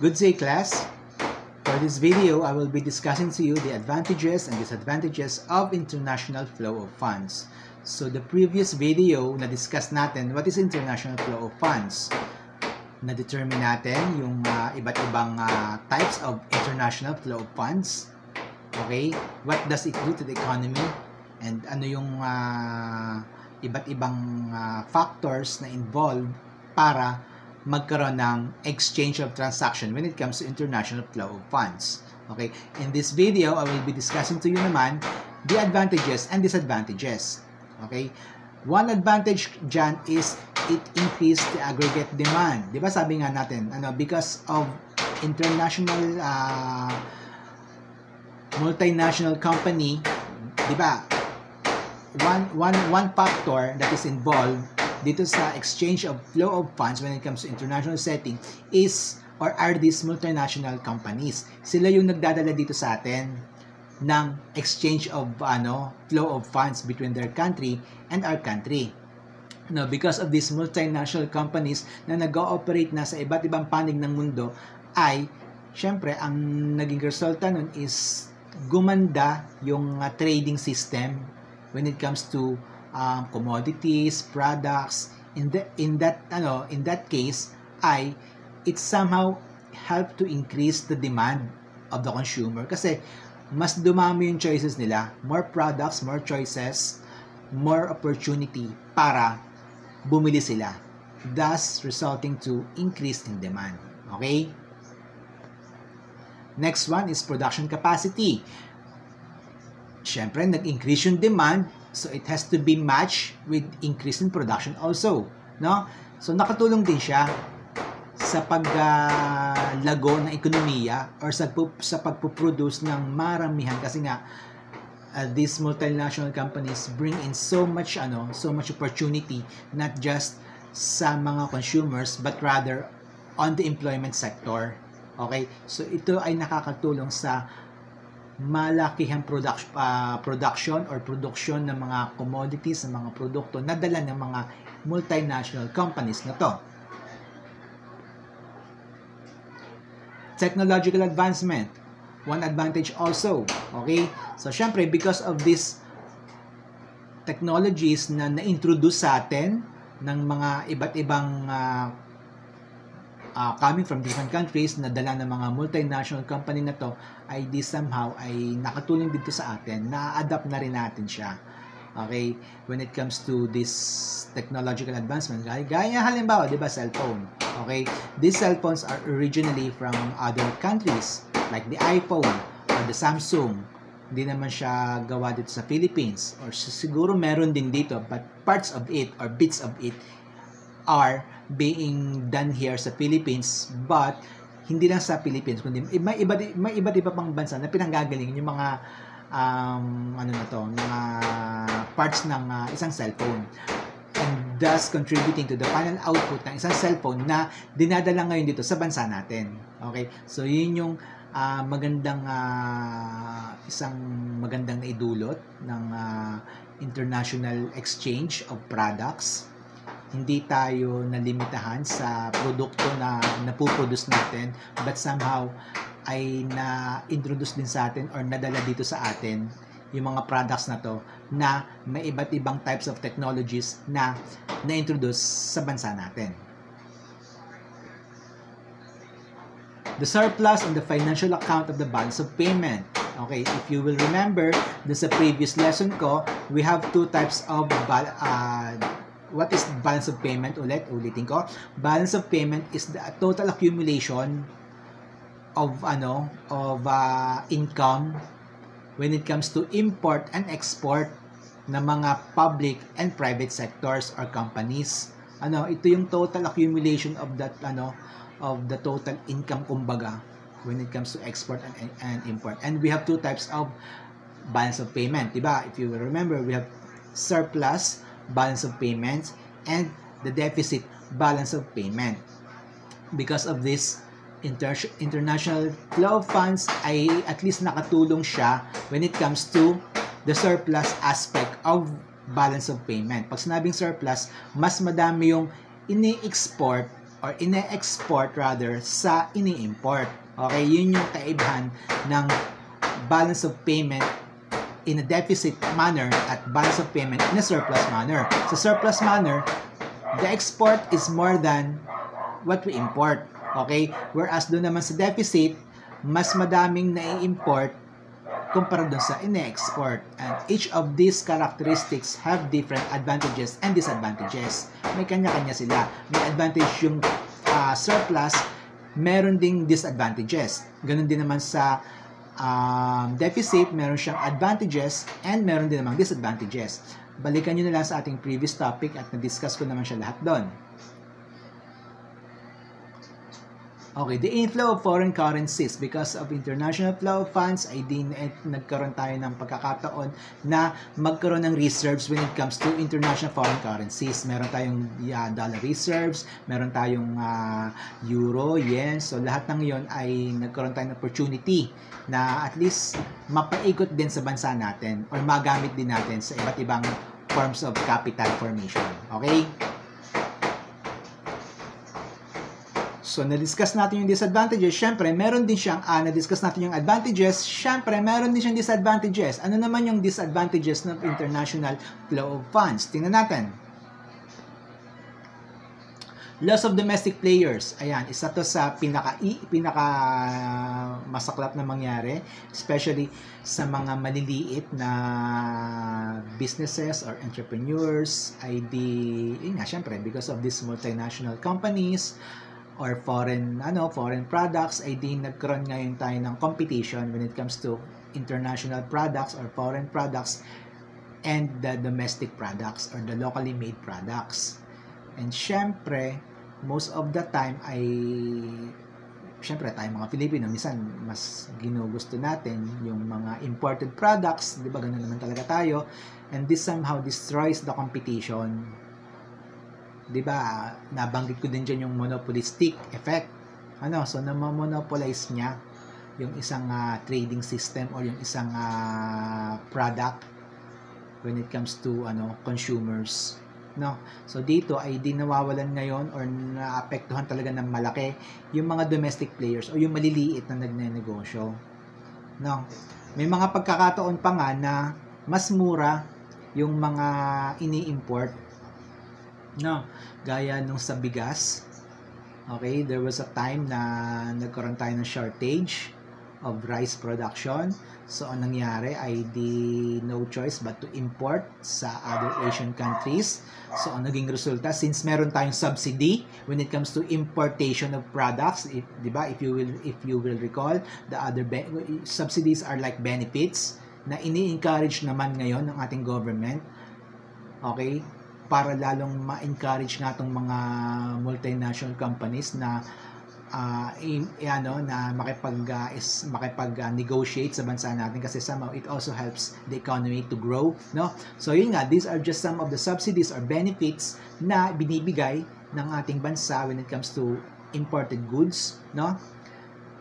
Good day class. For this video, I will be discussing to you the advantages and disadvantages of international flow of funds. So the previous video, na-discuss natin what is international flow of funds. Na-determine natin yung uh, iba't ibang uh, types of international flow of funds. Okay? What does it do to the economy? And ano yung uh, iba't ibang uh, factors na involved para magkaroon ng exchange of transaction when it comes to international flow of funds. Okay, in this video, I will be discussing to you naman the advantages and disadvantages. Okay, one advantage dyan is it increase the aggregate demand. Di ba sabi nga natin, ano, because of international uh, multinational company, di ba, one, one, one factor that is involved dito sa exchange of flow of funds when it comes to international setting is or are these multinational companies. Sila yung nagdadala dito sa atin ng exchange of ano flow of funds between their country and our country. No, because of these multinational companies na nag-ooperate na sa iba't ibang panig ng mundo ay syempre ang naging resulta nun is gumanda yung uh, trading system when it comes to um, commodities, products. In the in that ano in that case ay it somehow help to increase the demand of the consumer kasi mas dumami yung choices nila, more products, more choices, more opportunity para bumili sila. Thus resulting to increase in demand. Okay? Next one is production capacity. Siyempre, nag-increase yung demand, So it has to be matched with increase in production also, no? So nakatulong din siya sa paglago uh, ng ekonomiya or sa sa pagpo-produce ng maramihan kasi nga uh, these multinational companies bring in so much ano, so much opportunity not just sa mga consumers but rather on the employment sector. Okay? So ito ay nakakatulong sa malakihang production, uh, production or production ng mga commodities, ng mga produkto na dala ng mga multinational companies na to. Technological advancement. One advantage also. Okay? So, syempre, because of this technologies na na-introduce sa atin ng mga iba't ibang uh, uh, coming from different countries na dala ng mga multinational company na to ay di somehow ay nakatulong dito sa atin. Na-adapt na rin natin siya. Okay? When it comes to this technological advancement gaya, gaya halimbawa di ba cellphone? Okay? These cellphones are originally from other countries like the iPhone or the Samsung. Hindi naman siya gawa dito sa Philippines. Or siguro meron din dito but parts of it or bits of it are being done here sa Philippines but hindi lang sa Philippines kundi may iba may iba't iba pang bansa na pinanggagalingan yung mga um, ano na to mga parts ng uh, isang cellphone. And thus contributing to the final output ng isang cellphone na dinadala ngayon dito sa bansa natin. Okay? So yun yung uh, magandang uh, isang magandang naidulot ng uh, international exchange of products hindi tayo nalimitahan sa produkto na napuproduce natin but somehow ay na-introduce din sa atin or nadala dito sa atin yung mga products na to na may iba't ibang types of technologies na na-introduce sa bansa natin. The surplus on the financial account of the balance of payment. Okay, if you will remember, dun sa previous lesson ko, we have two types of uh, what is balance of payment ulit? Ulitin ko. Balance of payment is the total accumulation of ano of uh, income when it comes to import and export ng mga public and private sectors or companies. Ano, ito yung total accumulation of that ano of the total income kumbaga when it comes to export and, and import. And we have two types of balance of payment, 'di ba? If you remember, we have surplus balance of payments, and the deficit balance of payment. Because of this, inter- international flow of funds ay at least nakatulong siya when it comes to the surplus aspect of balance of payment. Pag sinabing surplus, mas madami yung ini-export or ine-export rather sa ini-import. Okay, yun yung kaibahan ng balance of payment in a deficit manner at balance of payment in a surplus manner. Sa surplus manner, the export is more than what we import. Okay? Whereas doon naman sa deficit, mas madaming nai-import kumpara doon sa ine-export. And each of these characteristics have different advantages and disadvantages. May kanya-kanya sila. May advantage yung uh, surplus, meron ding disadvantages. Ganon din naman sa um, deficit, meron siyang advantages and meron din namang disadvantages. Balikan nyo na lang sa ating previous topic at na-discuss ko naman siya lahat doon. Okay, the inflow of foreign currencies because of international flow of funds ay din eh, nagkaroon tayo ng pagkakataon na magkaroon ng reserves when it comes to international foreign currencies. Meron tayong yeah, dollar reserves, meron tayong uh, euro, yen. So lahat ng 'yon ay nagkaroon tayo ng opportunity na at least mapaikot din sa bansa natin or magamit din natin sa iba't ibang forms of capital formation. Okay? So, na-discuss natin yung disadvantages. Siyempre, meron din siyang, ah, na-discuss natin yung advantages. Siyempre, meron din siyang disadvantages. Ano naman yung disadvantages ng international flow of funds? Tingnan natin. Loss of domestic players. Ayan, isa to sa pinaka pinaka masaklap na mangyari, especially sa mga maliliit na businesses or entrepreneurs, di, yun nga, syempre, because of these multinational companies, or foreign ano foreign products ay di nagkaroon ngayon tayo ng competition when it comes to international products or foreign products and the domestic products or the locally made products. And syempre, most of the time ay syempre tayo mga Pilipino, minsan mas ginugusto natin yung mga imported products, di ba ganun naman talaga tayo, and this somehow destroys the competition 'di ba? Nabanggit ko din diyan yung monopolistic effect. Ano, so na-monopolize niya yung isang uh, trading system or yung isang uh, product when it comes to ano consumers no so dito ay di nawawalan ngayon or naapektuhan talaga ng malaki yung mga domestic players o yung maliliit na nagnenegosyo no may mga pagkakataon pa nga na mas mura yung mga ini-import No, gaya nung sa bigas. Okay, there was a time na nagkaroon tayo ng shortage of rice production. So, ang nangyari ay di no choice but to import sa other Asian countries. So, ang naging resulta, since meron tayong subsidy when it comes to importation of products, if, di ba, if you will, if you will recall, the other subsidies are like benefits na ini-encourage naman ngayon ng ating government. Okay? Para lalong ma-encourage nga tong mga multinational companies na uh, ano na makipag uh, is makipag uh, negotiate sa bansa natin kasi somehow it also helps the economy to grow no? So yun nga these are just some of the subsidies or benefits na binibigay ng ating bansa when it comes to imported goods no?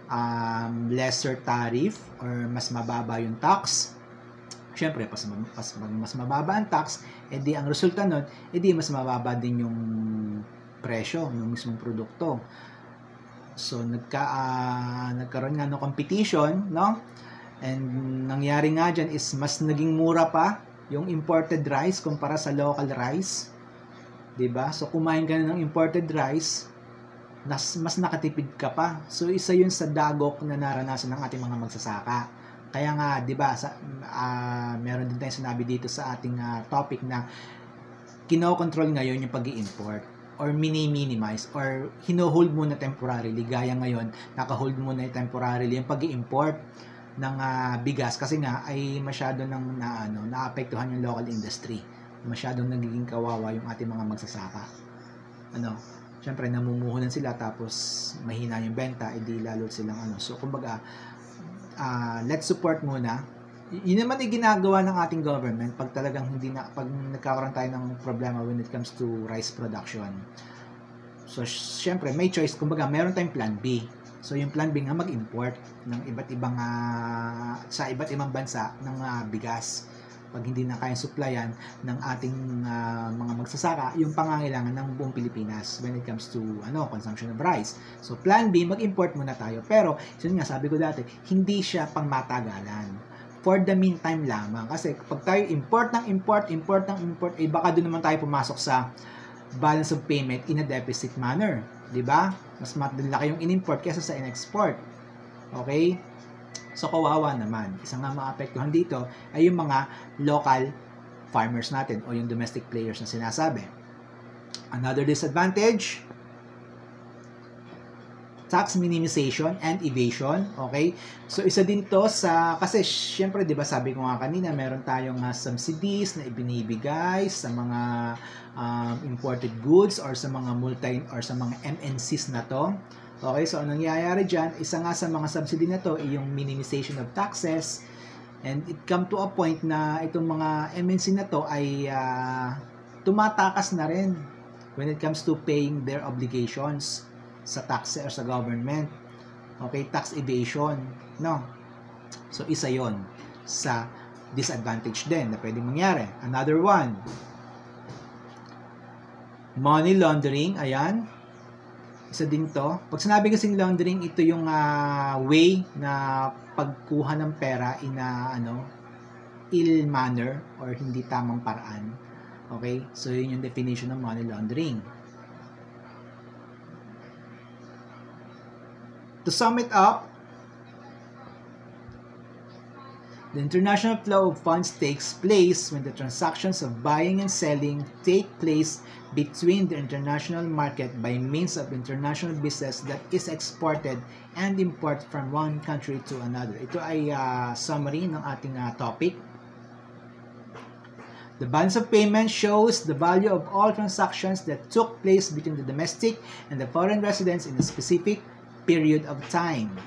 Um, lesser tariff or mas mababa yung tax syempre pas, pas mas mababa ang tax edi ang resulta nun, edi mas mababa din yung presyo ng mismong produkto. So nagka uh, nagkaroon nga ng competition, no? And nangyari nga diyan is mas naging mura pa yung imported rice kumpara sa local rice. ba? So kumain ka na ng imported rice, mas, mas nakatipid ka pa. So isa 'yun sa dagok na naranasan ng ating mga magsasaka. Kaya nga, 'di ba, sa uh, meron din tayong sinabi dito sa ating uh, topic na kino-control ngayon yung pag-i-import or mini-minimize or hino-hold muna temporarily gaya ngayon, naka-hold muna temporarily yung pag-i-import ng uh, bigas kasi nga ay masyado nang na ano, naapektuhan yung local industry. Masyadong nagiging kawawa yung ating mga magsasaka. Ano, syempre namumuhunan sila tapos mahina yung benta, edi lalo silang ano. So kumbaga uh, let's support muna. Y- yun naman ay ginagawa ng ating government pag talagang hindi na, pag nagkakaroon tayo ng problema when it comes to rice production. So, syempre, may choice. Kumbaga, meron tayong plan B. So, yung plan B nga mag-import ng iba't ibang, uh, sa iba't ibang bansa ng uh, bigas. Pag hindi na kayang supplyan ng ating ah, mga magsasaka yung pangangailangan ng buong Pilipinas when it comes to ano consumption of rice. So plan B, mag-import muna tayo. Pero, yun nga, sabi ko dati, hindi siya pang matagalan. For the meantime lamang. Kasi pag tayo import ng import, import ng import, eh baka doon naman tayo pumasok sa balance of payment in a deficit manner. ba? Mas malaki yung in-import kaysa sa in-export. Okay? So, kawawa naman. Isa nga maapektuhan dito ay yung mga local farmers natin o yung domestic players na sinasabi. Another disadvantage, tax minimization and evasion. Okay? So, isa din to sa, kasi syempre, di ba sabi ko nga kanina, meron tayong uh, subsidies na ibinibigay sa mga um, imported goods or sa mga multi or sa mga MNCs na to. Okay, so anong nangyayari dyan, isa nga sa mga subsidy na to yung minimization of taxes and it come to a point na itong mga MNC na to ay uh, tumatakas na rin when it comes to paying their obligations sa tax or sa government. Okay, tax evasion, no? So isa 'yon sa disadvantage din na pwedeng mangyari. Another one, money laundering, ayan. Isa din to. Pag sinabi kasing laundering, ito yung uh, way na pagkuha ng pera in a, ano, ill manner or hindi tamang paraan. Okay? So, yun yung definition ng money laundering. To sum it up, The international flow of funds takes place when the transactions of buying and selling take place between the international market by means of international business that is exported and imported from one country to another. Ito ay uh, summary ng ating uh, topic. The balance of payment shows the value of all transactions that took place between the domestic and the foreign residents in a specific period of time.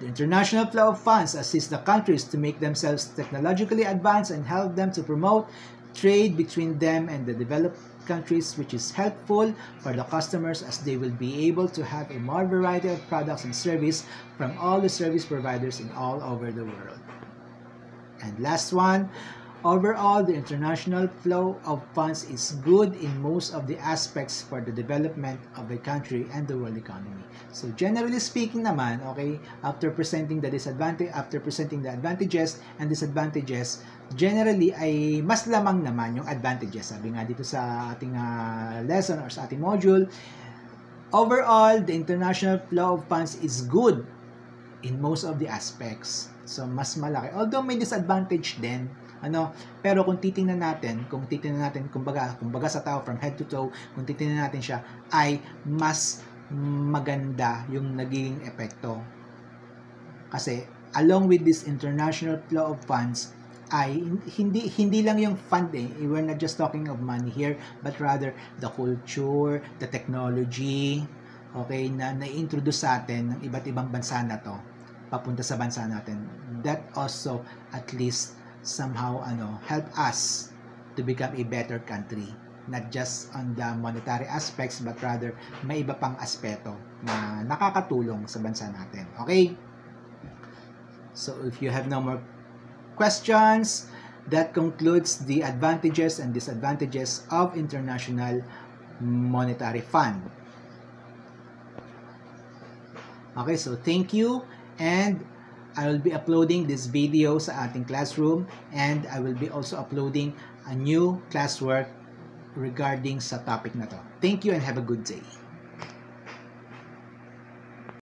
The international flow of funds assists the countries to make themselves technologically advanced and help them to promote trade between them and the developed countries, which is helpful for the customers as they will be able to have a more variety of products and service from all the service providers in all over the world. And last one, Overall, the international flow of funds is good in most of the aspects for the development of a country and the world economy. So generally speaking naman, okay, after presenting the disadvantage, after presenting the advantages and disadvantages, generally ay mas lamang naman yung advantages. Sabi nga dito sa ating uh, lesson or sa ating module, overall, the international flow of funds is good in most of the aspects. So mas malaki. Although may disadvantage din, ano, pero kung titingnan natin, kung titingnan natin, kumbaga, kumbaga sa tao from head to toe, kung titingnan natin siya, ay mas maganda yung naging epekto. Kasi along with this international flow of funds, ay hindi hindi lang yung fund eh. We're not just talking of money here, but rather the culture, the technology, okay, na na-introduce sa atin ng iba't ibang bansa na to papunta sa bansa natin. That also at least somehow ano help us to become a better country. Not just on the monetary aspects but rather may iba pang aspeto na nakakatulong sa bansa natin. Okay? So if you have no more questions that concludes the advantages and disadvantages of international monetary fund. Okay so thank you and I will be uploading this video sa ating classroom and I will be also uploading a new classwork regarding sa topic na to. Thank you and have a good day.